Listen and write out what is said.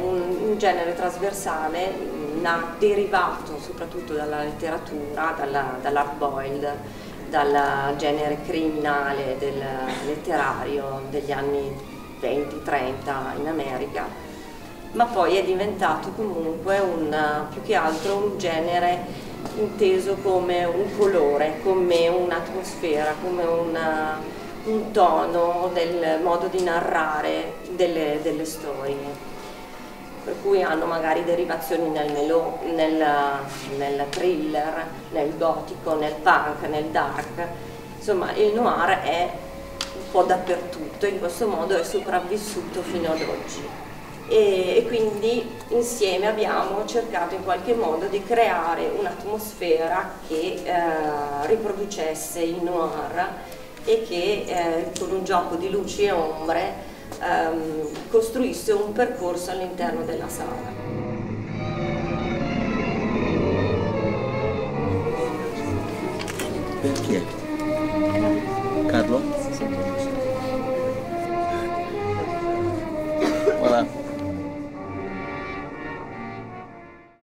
un genere trasversale na, derivato soprattutto dalla letteratura, dalla, dall'art boiled, dal genere criminale del letterario degli anni 20-30 in America, ma poi è diventato comunque un, più che altro un genere inteso come un colore, come un'atmosfera, come una, un tono del modo di narrare delle, delle storie per cui hanno magari derivazioni nel, melo, nel, nel thriller, nel gotico, nel punk, nel dark. Insomma, il noir è un po' dappertutto in questo modo è sopravvissuto fino ad oggi. E, e quindi insieme abbiamo cercato in qualche modo di creare un'atmosfera che eh, riproducesse il noir e che eh, con un gioco di luci e ombre ehm, costruisse un percorso all'interno della sala. Chi è? Carlo? Voilà.